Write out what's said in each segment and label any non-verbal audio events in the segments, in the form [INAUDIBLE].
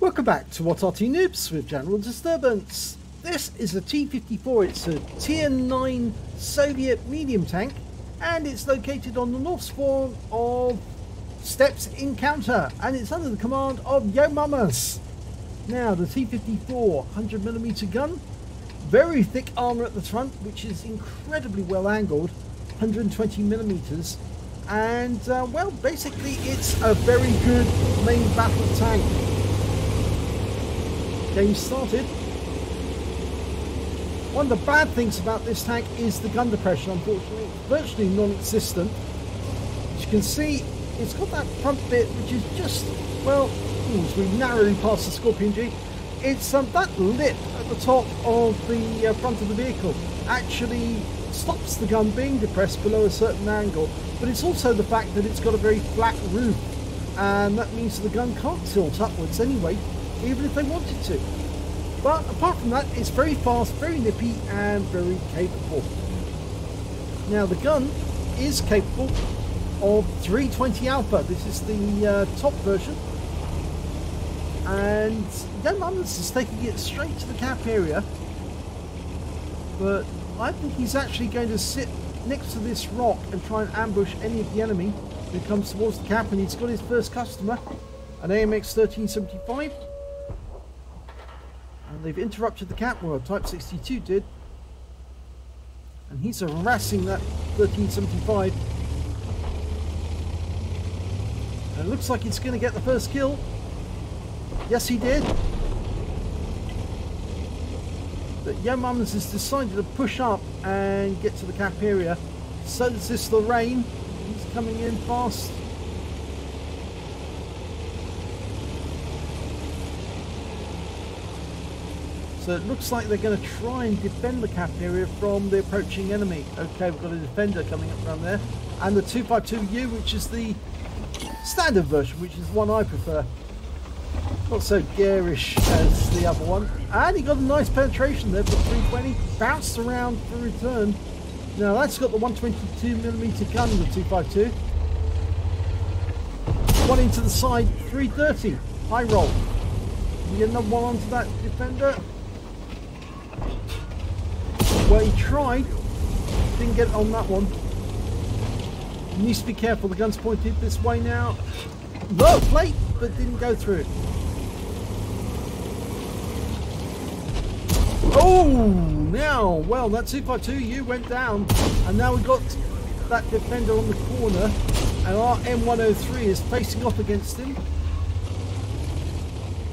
Welcome back to WOT Arty Noobs with General Disturbance. This is a T-54, it's a Tier 9 Soviet medium tank and it's located on the north spawn of Steppes Encounter and it's under the command of YoMamas. Now the T-54 100mm gun, very thick armour at the front which is incredibly well angled, 120mm and uh, well basically it's a very good main battle tank game started. One of the bad things about this tank is the gun depression unfortunately. Virtually non-existent. As you can see it's got that front bit which is just well as we narrowly past the Scorpion G. It's um, that lip at the top of the uh, front of the vehicle actually stops the gun being depressed below a certain angle but it's also the fact that it's got a very flat roof and that means the gun can't tilt upwards anyway even if they wanted to. But apart from that it's very fast very nippy and very capable. Now the gun is capable of 320 alpha. This is the uh, top version. And YoMamas is taking it straight to the cap area. But I think he's actually going to sit next to this rock and try and ambush any of the enemy who comes towards the cap and he's got his first customer an AMX 1375 and they've interrupted the cap world, type 62 did and he's harassing that 1375 and it looks like he's going to get the first kill yes he did but YoMamas has decided to push up and get to the cap area. So does this Lorraine. He's coming in fast. So it looks like they're going to try and defend the cap area from the approaching enemy. Okay, we've got a defender coming up around there. And the 252U, which is the standard version, which is the one I prefer. Not so garish as the other one. And he got a nice penetration there for 320. Bounced around for return. Now that's got the 122mm gun, the 252. One into the side, 330. High roll. You get another one onto that defender. Well, he tried. Didn't get on that one. needs to be careful. The gun's pointed this way now. Low plate, but didn't go through. Oh, now, well, that 252U went down, and now we've got that defender on the corner, and our M103 is facing off against him.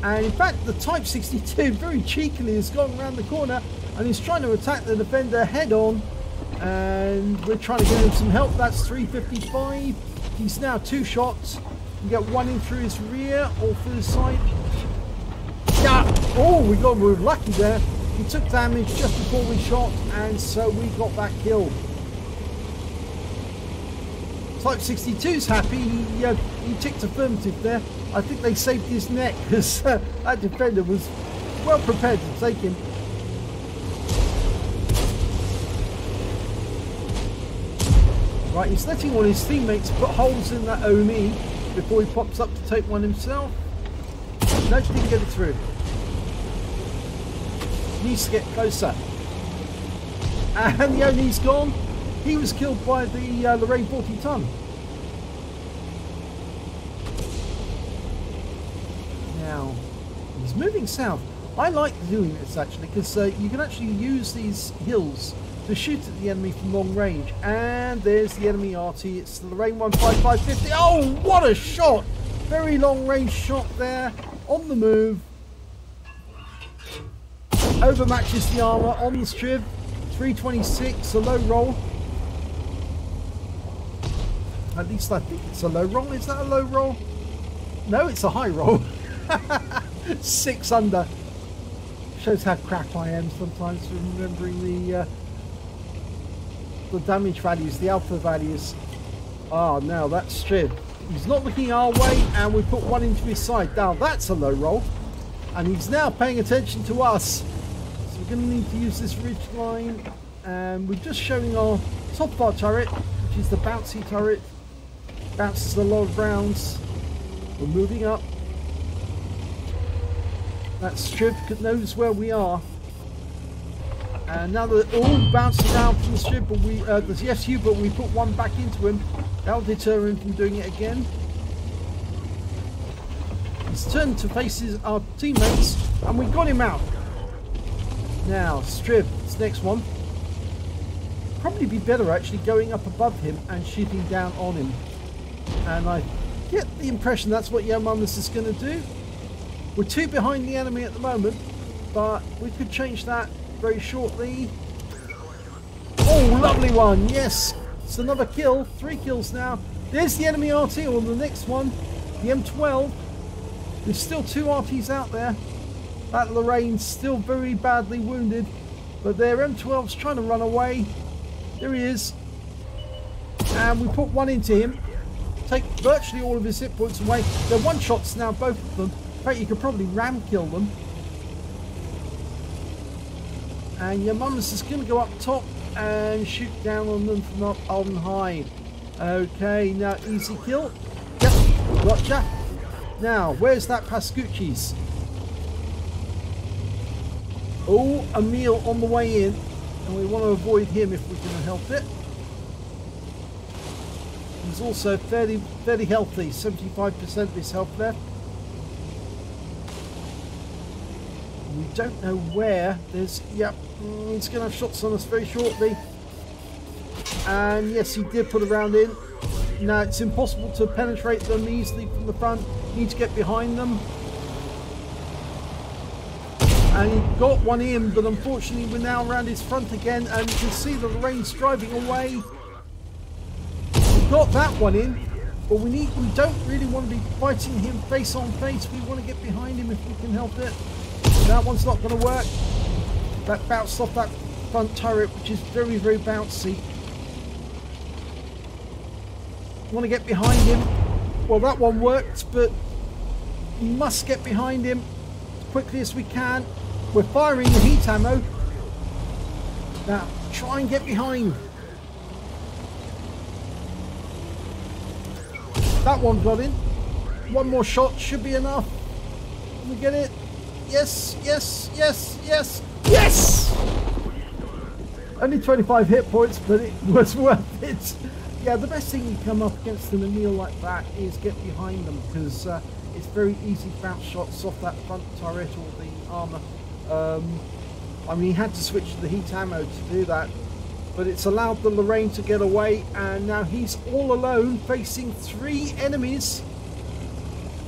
And in fact, the Type 62 very cheekily has gone around the corner, and he's trying to attack the defender head on, and we're trying to get him some help. That's 355. He's now two shots. You get one in through his rear or through his side. Yeah. Oh, we got we were lucky there. He took damage just before we shot, and so we got that kill. Type 62's happy. He, uh, he ticked affirmative there. I think they saved his neck because uh, that defender was well prepared to take him. Right, he's letting one of his teammates put holes in that OME before he pops up to take one himself. No, he didn't get it through needs to get closer. And the Oni's gone. He was killed by the uh, Lorraine 40 ton. Now, he's moving south. I like doing this actually because uh, you can actually use these hills to shoot at the enemy from long range. And there's the enemy RT. It's the Lorraine 15550. Oh, what a shot! Very long range shot there on the move overmatches the armour on the Striv. 326, a low roll. At least I think it's a low roll. Is that a low roll? No, it's a high roll. [LAUGHS] [LAUGHS] Six under. Shows how crap I am sometimes for remembering the uh, the damage values, the alpha values. Ah, oh, now that's Striv. He's not looking our way, and we put one into his side. Now that's a low roll, and he's now paying attention to us So we're going to need to use this ridge line and we're just showing our top bar turret which is the bouncy turret bounces a lot of rounds we're moving up That Striv knows where we are. And now they're all bouncing around from the Striv, but we, uh, the SU, but we put one back into him. That'll deter him from doing it again. He's turned to face his, our teammates, and we got him out. Now, Striv, this next one. Probably be better actually going up above him and shooting down on him. And I get the impression that's what YoMamas is going to do. We're two behind the enemy at the moment, but we could change that very shortly. Oh, lovely one. Yes, it's another kill. Three kills now. There's the enemy RT on the next one, the M12. There's still two RTs out there. That Lorraine's still very badly wounded, but their M12's trying to run away. There he is. And we put one into him. Take virtually all of his hit points away. They're one shots now, both of them. Fact, you could probably ram kill them. And YoMamas is going to go up top and shoot down on them from up on high. Okay, now easy kill. Yep, gotcha. Now, where's that Pascucci's? Oh, Emil on the way in. And we want to avoid him if we can help it. He's also fairly fairly healthy, 75% of his health left. We don't know where. There's, yep, mm, he's going to have shots on us very shortly. And yes, he did put a round in. Now, it's impossible to penetrate them easily from the front. Need to get behind them. And he got one in, but unfortunately we're now around his front again, and you can see the rain's driving away. We got that one in, but we need we don't really want to be fighting him face on face. We want to get behind him if we can help it. That one's not going to work. That bounced off that front turret, which is very, very bouncy. Want to get behind him. Well, that one worked, but we must get behind him as quickly as we can. We're firing the heat ammo. Now, try and get behind. That one got in. One more shot should be enough. Can we get it? Yes, yes, yes, yes, yes! Only 25 hit points, but it [LAUGHS] was worth it. Yeah, the best thing you come up against in a meal like that is get behind them because uh, it's very easy bounce shots off that front turret or the armour. Um, I mean, he had to switch to the heat ammo to do that, but it's allowed the Lorraine to get away, and now he's all alone facing three enemies.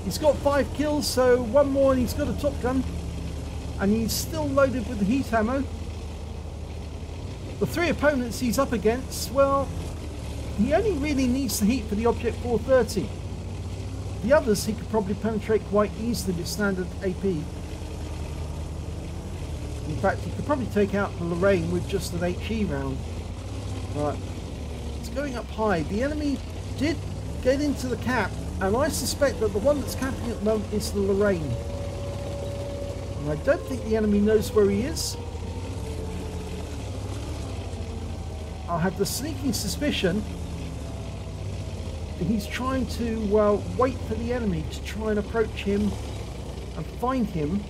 He's got five kills, so one more and he's got a top gun. And he's still loaded with the heat ammo. The three opponents he's up against, well, he only really needs the heat for the Object 430. The others he could probably penetrate quite easily with standard AP. In fact, he could probably take out the Lorraine with just an HE round. But it's going up high. The enemy did get into the cap and I suspect that the one that's camping at the moment is the Lorraine. And I don't think the enemy knows where he is. I have the sneaking suspicion that he's trying to uh, wait for the enemy to try and approach him and find him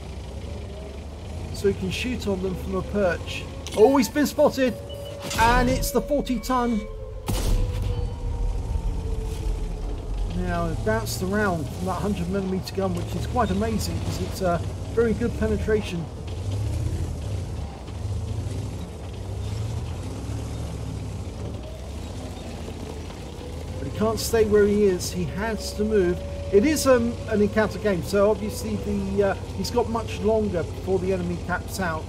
so he can shoot on them from a perch. Oh, he's been spotted! And it's the 40 ton now bounced around from that 100 millimeter gun, which is quite amazing because it's a very good penetration. But he can't stay where he is. He has to move. It is um, an encounter game, so obviously the uh, he's got much longer before the enemy caps out.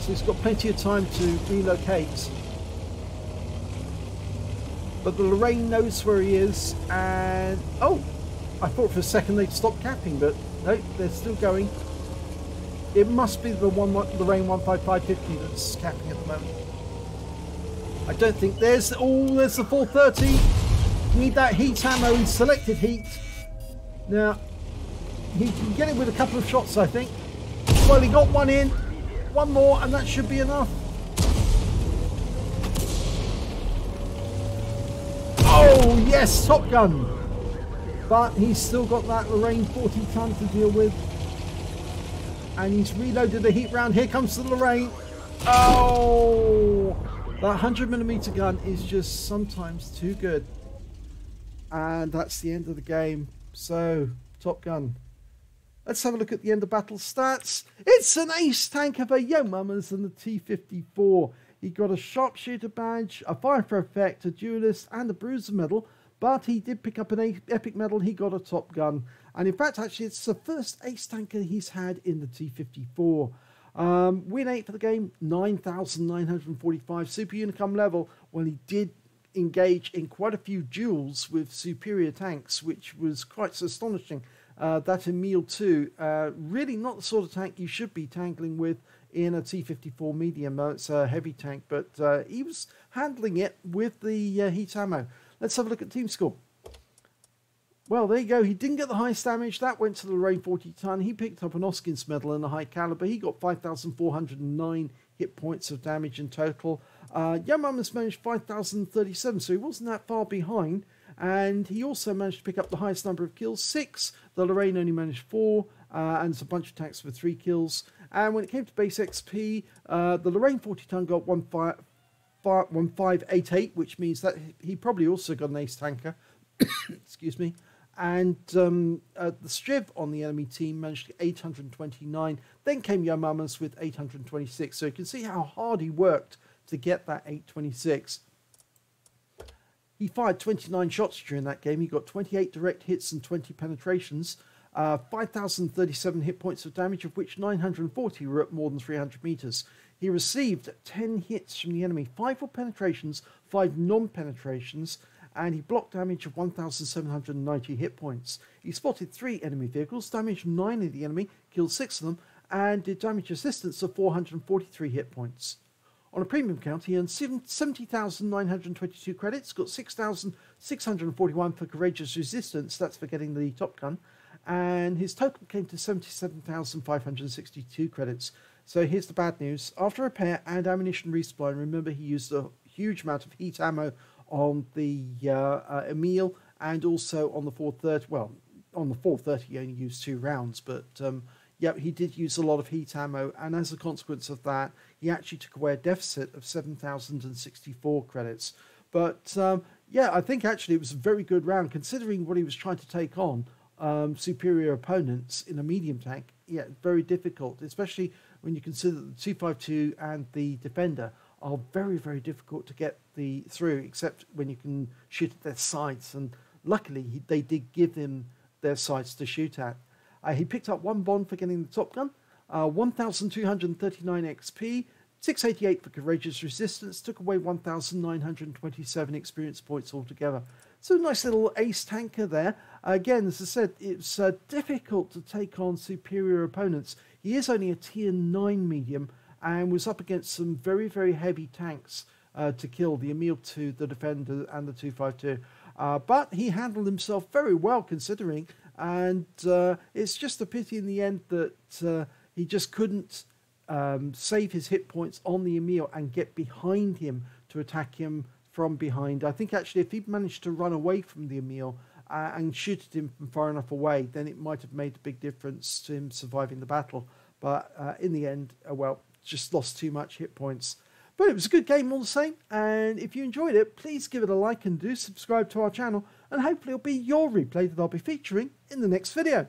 So he's got plenty of time to relocate. But the Lorraine knows where he is, and oh, I thought for a second they'd stop capping, but no, they're still going. It must be the one Lorraine 15550 that's capping at the moment. I don't think there's oh, there's the 430. Need that heat ammo in selected heat. Now he can get it with a couple of shots, I think. Well, he got one in, one more, and that should be enough. Oh, yes, Top Gun. But he's still got that Lorraine 40 ton to deal with. and he's reloaded the heat round. Here comes the Lorraine. Oh! That 100mm gun is just sometimes too good. And that's the end of the game. So, Top Gun. Let's have a look at the end of battle stats. It's an ace tank of a YoMamas and the T-54. He got a sharpshooter badge, a fire effect, a duelist, and a bruiser medal. But he did pick up an epic medal. He got a Top Gun. And in fact, actually, it's the first ace tanker he's had in the T-54. Um, win 8 for the game, 9,945. Super Unicum level, well, he did engage in quite a few duels with superior tanks, which was quite astonishing. Uh, that Emil 2, uh, really not the sort of tank you should be tangling with in a T-54 medium. It's a heavy tank, but uh, he was handling it with the uh, heat ammo. Let's have a look at team score. Well, there you go. He didn't get the highest damage. That went to the Lorraine 40 ton. He picked up an Oskins medal in a high caliber. He got 5,409 hit points of damage in total. Uh, has managed 5,037, so he wasn't that far behind. And he also managed to pick up the highest number of kills, six. The Lorraine only managed four, uh, and a bunch of tanks for three kills. And when it came to base XP, uh, the Lorraine 40 ton got 1588, which means that he probably also got an ace tanker. [COUGHS] Excuse me and um, uh, the Striv on the enemy team managed 829. Then came YoMamas with 826. So you can see how hard he worked to get that 826. He fired 29 shots during that game. He got 28 direct hits and 20 penetrations. Uh, 5,037 hit points of damage, of which 940 were at more than 300 meters. He received 10 hits from the enemy, 5 for penetrations, 5 non penetrations, and he blocked damage of 1,790 hit points. He spotted three enemy vehicles, damaged nine of the enemy, killed six of them, and did damage assistance of 443 hit points. On a premium count, he earned 70,922 credits, got 6,641 for courageous resistance, that's for getting the Top Gun, and his total came to 77,562 credits. So here's the bad news. After repair and ammunition resupply, and remember he used a huge amount of heat ammo on the uh, uh, Emil and also on the 430. Well, on the 430, he only used two rounds, but um, yeah, he did use a lot of heat ammo, and as a consequence of that, he actually took away a deficit of 7,064 credits. But um, yeah, I think actually it was a very good round considering what he was trying to take on um, superior opponents in a medium tank. Yeah, very difficult, especially when you consider the 252 and the Defender are very, very difficult to get the through, except when you can shoot at their sights. And luckily, he, they did give him their sights to shoot at. Uh, he picked up one bond for getting the Top Gun, uh, 1,239 XP, 688 for Courageous Resistance, took away 1,927 experience points altogether. So nice little ace tanker there. Again, as I said, it's uh, difficult to take on superior opponents. He is only a tier 9 medium, and was up against some very, very heavy tanks uh, to kill the Emil 2, the Defender, and the 252. Uh, but he handled himself very well considering, and uh, it's just a pity in the end that uh, he just couldn't um, save his hit points on the Emil and get behind him to attack him from behind. I think actually if he'd managed to run away from the Emil uh, and shoot at him from far enough away, then it might have made a big difference to him surviving the battle. But uh, in the end, uh, well, just lost too much hit points. But it was a good game all the same, and if you enjoyed it, please give it a like and do subscribe to our channel, and hopefully it'll be your replay that I'll be featuring in the next video.